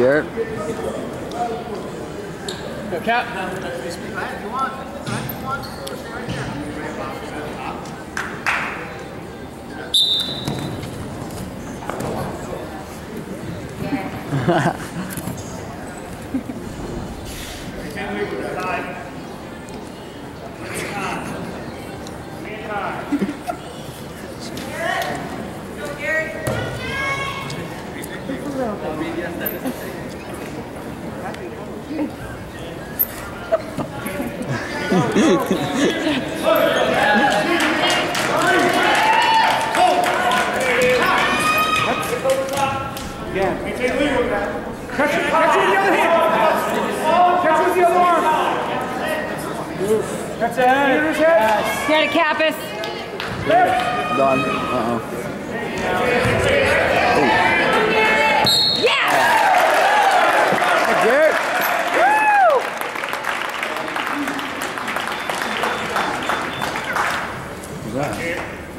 Garrett. Go, Cap. Catch Head. His. Get it, Kappas. Done. Uh-oh. time.